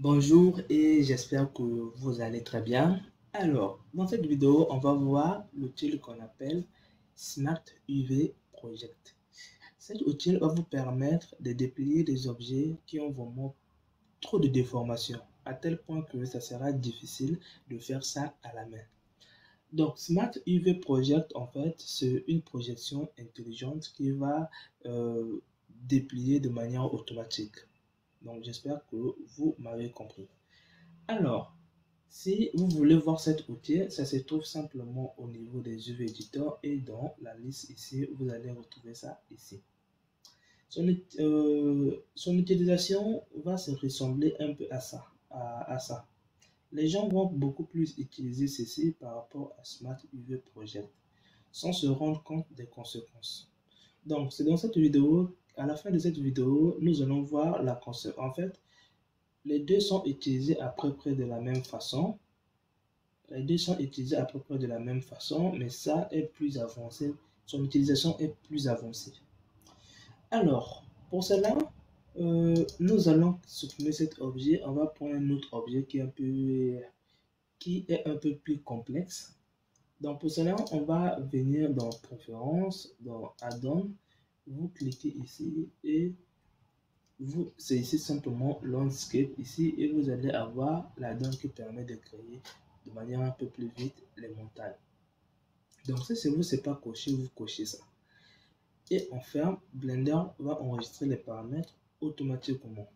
Bonjour et j'espère que vous allez très bien. Alors, dans cette vidéo, on va voir l'outil qu'on appelle Smart UV Project. Cet outil va vous permettre de déplier des objets qui ont vraiment trop de déformations, à tel point que ça sera difficile de faire ça à la main. Donc, Smart UV Project, en fait, c'est une projection intelligente qui va euh, déplier de manière automatique. Donc, j'espère que vous m'avez compris. Alors, si vous voulez voir cet outil, ça se trouve simplement au niveau des UV Editor et dans la liste ici, vous allez retrouver ça ici. Son, euh, utilisation va se ressembler un peu à ça, à, ça. Les gens vont beaucoup plus utiliser ceci par rapport à Smart UV Project sans se rendre compte des conséquences. Donc, c'est dans cette vidéo à la fin de cette vidéo, nous allons voir la concept. En fait, les deux sont utilisés à peu près de la même façon. Les deux sont utilisés à peu près de la même façon, mais ça est plus avancé. Son utilisation est plus avancée. Alors, pour cela, euh, nous allons supprimer cet objet. On va prendre un autre objet qui est un peu, qui est un peu plus complexe. Donc, pour cela, on va venir dans Préférences, dans Add-on, vous cliquez ici et vous ici simplement landscape ici et vous allez avoir la donne qui permet de créer de manière un peu plus vite les montagnes. Donc si c'est vous c'est pas coché, vous cochez ça. Et on ferme, Blender va enregistrer les paramètres automatiquement.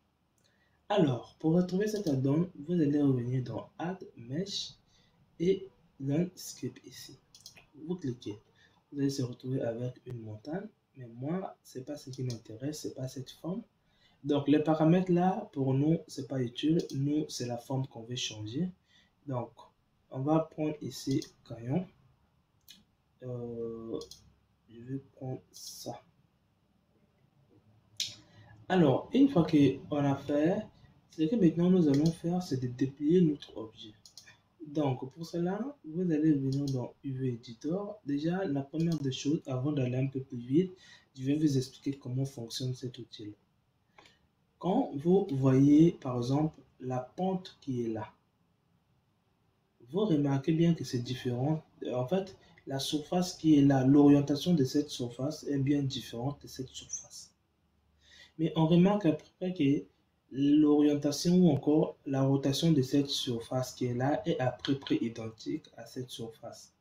Alors, pour retrouver cette add-on, vous allez revenir dans Add Mesh et Landscape ici. Vous cliquez. Vous allez se retrouver avec une montagne mais moi, c'est pas ce qui m'intéresse, c'est pas cette forme. Donc, les paramètres là, pour nous, c'est pas utile. Nous, c'est la forme qu'on veut changer. Donc, on va prendre ici crayon. Euh, je vais prendre ça. Alors, une fois qu'on a fait, ce que maintenant nous allons faire, c'est de déplier notre objet. Donc, pour cela, vous allez venir dans UV Editor. Déjà, la première des choses, avant d'aller un peu plus vite, je vais vous expliquer comment fonctionne cet outil. Quand vous voyez, par exemple, la pente qui est là, vous remarquez bien que c'est différent. En fait, la surface qui est là, l'orientation de cette surface est bien différente de cette surface. Mais on remarque après que L'orientation ou encore la rotation de cette surface qui est là est à peu près identique à cette surface.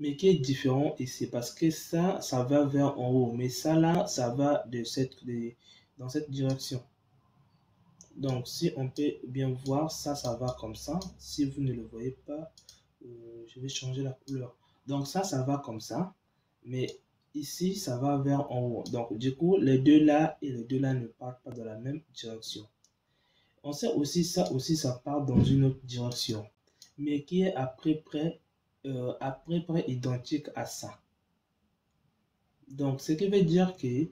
Mais qui est différent ici? Parce que ça, ça va vers en haut. Mais ça là, ça va de cette, dans cette direction. Donc si on peut bien voir, ça, ça va comme ça. Si vous ne le voyez pas, euh, je vais changer la couleur. Donc ça, ça va comme ça. Mais ici, ça va vers en haut. Donc, du coup, les deux là et les deux là ne partent pas dans la même direction. On sait aussi, ça aussi, ça part dans une autre direction, mais qui est à peu près, euh, à peu près identique à ça. Donc, ce qui veut dire que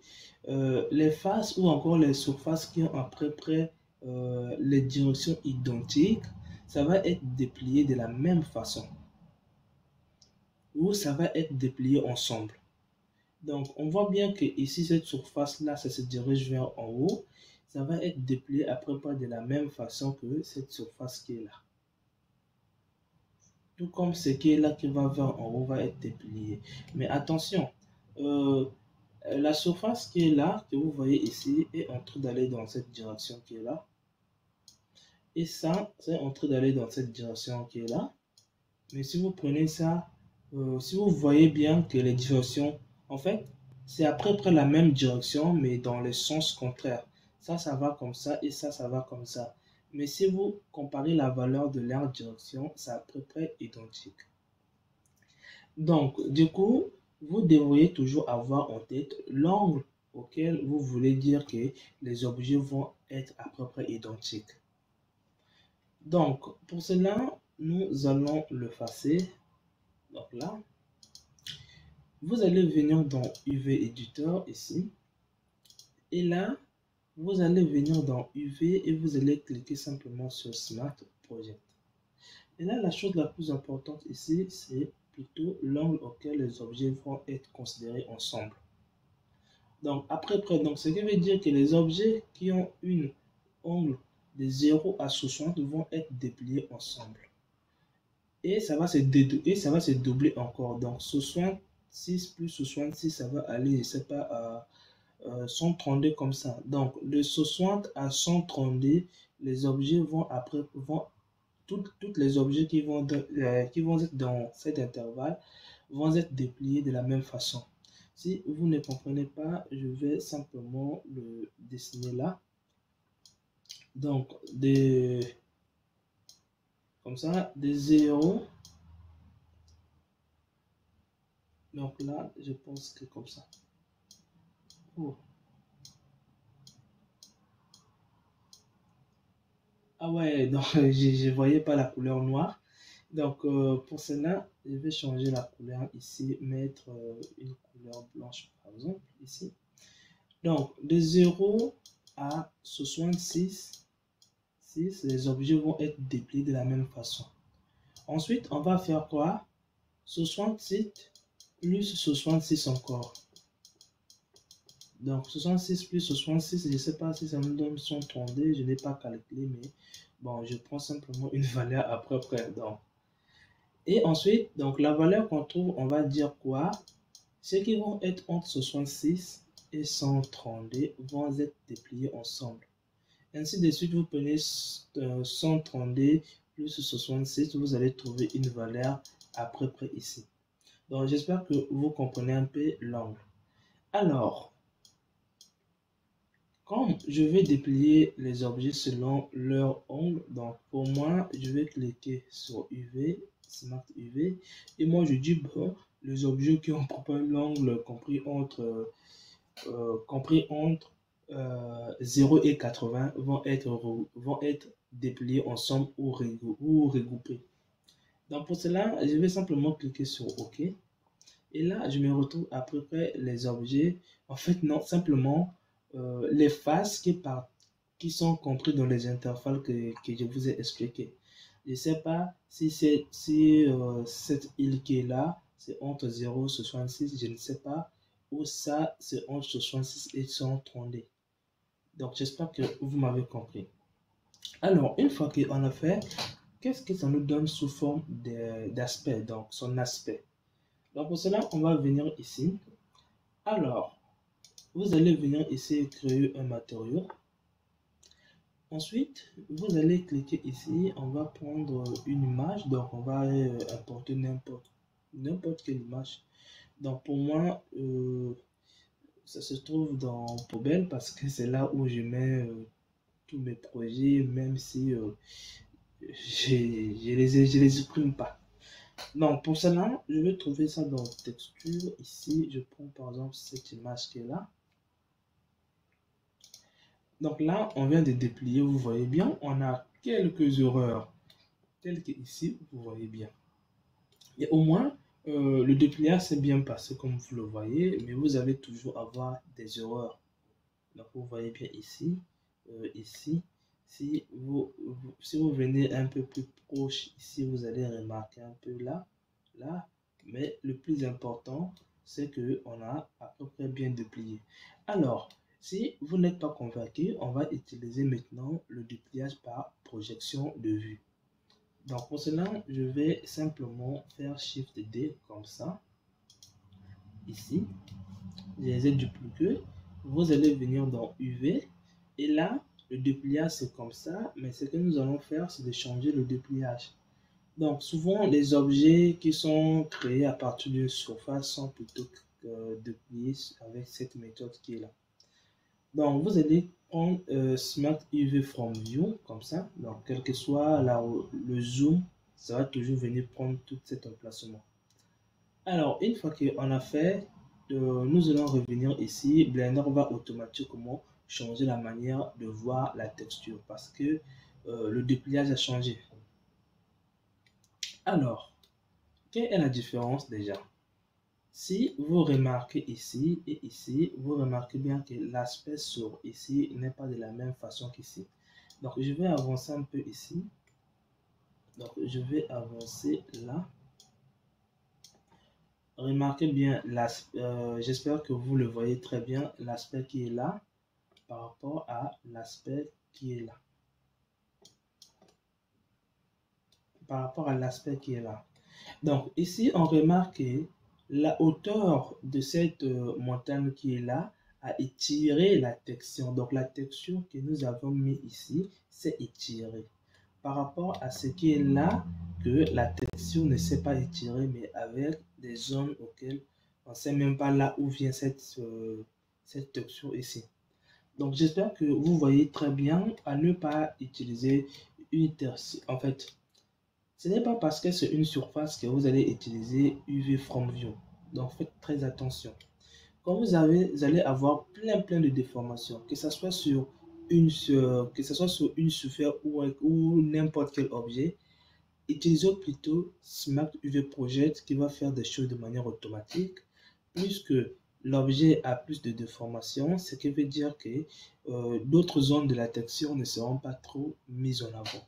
euh, les faces ou encore les surfaces qui ont à peu près euh, les directions identiques, ça va être déplié de la même façon. Ou ça va être déplié ensemble. Donc, on voit bien que ici, cette surface-là, ça se dirige vers en haut. Ça va être déplié à peu près de la même façon que cette surface qui est là. Tout comme ce qui est là qui va vers en haut va être déplié. Mais attention, euh, la surface qui est là, que vous voyez ici, est en train d'aller dans cette direction qui est là. Et ça, c'est en train d'aller dans cette direction qui est là. Mais si vous prenez ça, euh, si vous voyez bien que les directions en fait, c'est à peu près la même direction, mais dans le sens contraire. Ça, ça va comme ça et ça, ça va comme ça. Mais si vous comparez la valeur de leur direction, c'est à peu près identique. Donc, du coup, vous devriez toujours avoir en tête l'angle auquel vous voulez dire que les objets vont être à peu près identiques. Donc, pour cela, nous allons le facer. Donc là, vous allez venir dans UV Editor ici. Et là, vous allez venir dans UV et vous allez cliquer simplement sur Smart Project. Et là, la chose la plus importante ici, c'est plutôt l'angle auquel les objets vont être considérés ensemble. Donc, après près, donc ce qui veut dire que les objets qui ont une angle de 0 à 60 vont être dépliés ensemble. Et ça va se, et ça va se doubler encore. Donc 66 plus 66, ça va aller, je sais pas, à 132 comme ça. Donc de 60 à 132, les objets vont après, vont, toutes, toutes les objets qui vont, euh, qui vont être dans cet intervalle vont être dépliés de la même façon. Si vous ne comprenez pas, je vais simplement le dessiner là. Donc, des, comme ça, des 0. Donc là, je pense que comme ça. Ah ouais, donc je ne voyais pas la couleur noire. Donc euh, pour cela, je vais changer la couleur ici, mettre euh, une couleur blanche par exemple ici. Donc de 0 à 66, 6, les objets vont être dépliés de la même façon. Ensuite, on va faire quoi? 68 plus 66 encore. Donc 66 plus 66, je ne sais pas si ça me donne 132, je n'ai pas calculé, mais bon, je prends simplement une valeur après après. Donc, et ensuite, donc la valeur qu'on trouve, on va dire quoi? Ceux qui vont être entre 66 et 132 vont être dépliés ensemble. Ainsi de suite, vous prenez 132 euh, plus 66, vous allez trouver une valeur à peu près ici. Donc, j'espère que vous comprenez un peu l'angle. Alors, comme je vais déplier les objets selon leur angle, donc pour moi, je vais cliquer sur UV Smart UV. Et moi, je dis, bon, les objets qui ont l'angle compris entre, euh, compris entre 0 euh, et 80 vont être, vont être dépliés ensemble ou regroupés. Donc pour cela, je vais simplement cliquer sur OK. Et là, je me retrouve à peu près les objets. En fait, non, simplement euh, les faces qui, sont compris dans les intervalles que, je vous ai expliqué. Je ne sais pas si, si euh, cette île qui est là, c'est entre 0 et 66, je ne sais pas. Ou ça, c'est entre 66 et 132. Donc, j'espère que vous m'avez compris. Alors, une fois qu'on a fait, qu'est-ce que ça nous donne sous forme d'aspect, donc son aspect? Donc, pour cela, on va venir ici. Alors, vous allez venir ici créer un matériau. Ensuite, vous allez cliquer ici, on va prendre une image, donc on va euh, importer n'importe n'importe quelle image. Donc pour moi, euh, ça se trouve dans poubelle parce que c'est là où je mets euh, tous mes projets, même si je les, je les supprime pas. Donc pour cela, je vais trouver ça dans texture. Ici, je prends par exemple cette image là. Donc là, on vient de déplier, vous voyez bien, on a quelques erreurs, telles que ici, vous voyez bien. Et au moins, euh, le dépliage s'est bien passé comme vous le voyez, mais vous allez toujours avoir des erreurs. Donc vous voyez bien ici, euh, ici, si vous, si vous venez un peu plus proche ici, vous allez remarquer un peu là, là, mais le plus important, c'est que on a à peu près bien déplié. Alors, si vous n'êtes pas convaincu, on va utiliser maintenant le dépliage par projection de vue. Donc pour cela, je vais simplement faire Shift D comme ça. Ici, je les ai. Vous allez venir dans UV. Et là, le dépliage c'est comme ça. Mais ce que nous allons faire, c'est de changer le dépliage. Donc souvent, les objets qui sont créés à partir d'une surface sont plutôt dépliés avec cette méthode qui est là. Donc, vous allez prendre euh, Smart UV from View, comme ça. Donc, quel que soit le zoom, ça va toujours venir prendre tout cet emplacement. Alors, une fois qu'on a fait, euh, nous allons revenir ici. Blender va automatiquement changer la manière de voir la texture parce que euh, le dépliage a changé. Alors, quelle est la différence déjà? Si vous remarquez ici et ici, vous remarquez bien que l'aspect sur ici n'est pas de la même façon qu'ici. Donc, je vais avancer un peu ici. Donc, je vais avancer là. Remarquez bien, euh, j'espère que vous le voyez très bien, l'aspect qui est là par rapport à l'aspect qui est là. par rapport à l'aspect qui est là. Donc ici, on remarque que la hauteur de cette euh, montagne qui est là a étiré la texture. Donc la texture que nous avons mis ici, c'est étiré. Par rapport à ce qui est là, que la texture ne s'est pas étirée, mais avec des zones auxquelles on ne sait même pas là où vient cette, euh, cette texture ici. Donc j'espère que vous voyez très bien à ne pas utiliser une texture. En fait, ce n'est pas parce que c'est une surface que vous allez utiliser UV From View. Donc faites très attention. Quand vous, avez, allez avoir plein plein de déformations, que ce soit sur une, que ce soit sur une surface ou, ou n'importe quel objet, utilisons plutôt Smart UV Project qui va faire des choses de manière automatique, l'objet a plus de déformations, ce qui veut dire que euh, d'autres zones de la texture ne seront pas trop mises en avant.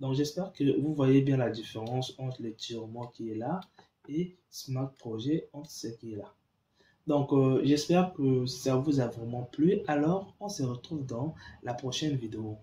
Donc j'espère que vous voyez bien la différence entre l'étirement qui est là et Smart Project entre ce qui est là. Donc euh, j'espère que ça vous a vraiment plu. Alors on se retrouve dans la prochaine vidéo.